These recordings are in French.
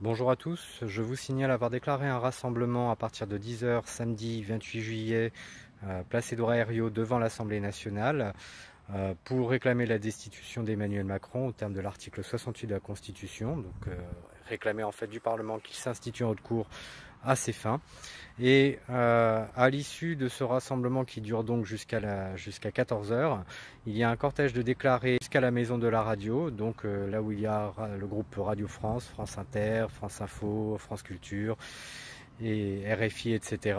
Bonjour à tous, je vous signale avoir déclaré un rassemblement à partir de 10h samedi 28 juillet, euh, place Édouard Herriot devant l'Assemblée nationale pour réclamer la destitution d'Emmanuel Macron au terme de l'article 68 de la Constitution, donc euh, réclamer en fait du Parlement qu'il s'institue en haute cour à ses fins. Et euh, à l'issue de ce rassemblement qui dure donc jusqu'à jusqu'à 14h, il y a un cortège de déclarés jusqu'à la maison de la radio, donc euh, là où il y a le groupe Radio France, France Inter, France Info, France Culture et RFI, etc.,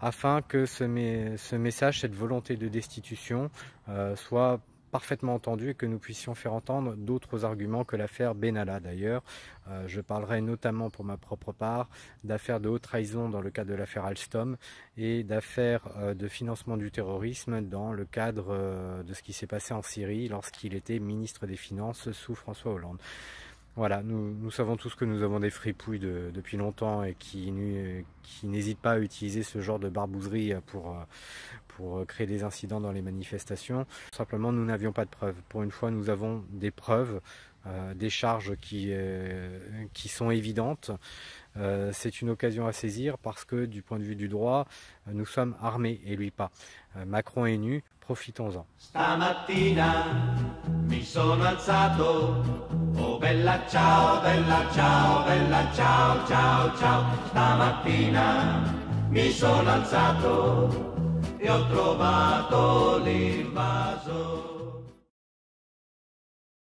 afin que ce, ce message, cette volonté de destitution, euh, soit parfaitement entendu et que nous puissions faire entendre d'autres arguments que l'affaire Benalla d'ailleurs. Euh, je parlerai notamment pour ma propre part d'affaires de haute trahison dans le cadre de l'affaire Alstom et d'affaires euh, de financement du terrorisme dans le cadre de ce qui s'est passé en Syrie lorsqu'il était ministre des Finances sous François Hollande. Voilà, nous, savons tous que nous avons des fripouilles depuis longtemps et qui, n'hésitent pas à utiliser ce genre de barbouzerie pour, créer des incidents dans les manifestations. Simplement, nous n'avions pas de preuves. Pour une fois, nous avons des preuves, euh, des charges qui, euh, sont évidentes. Euh, c'est une occasion à saisir parce que du point de vue du droit, nous sommes armés et lui pas. Macron est nu, profitons-en. Bella ciao, bella ciao, bella ciao, ciao, ciao. Stamattina mi sono alzato e ho trovato l'invaso.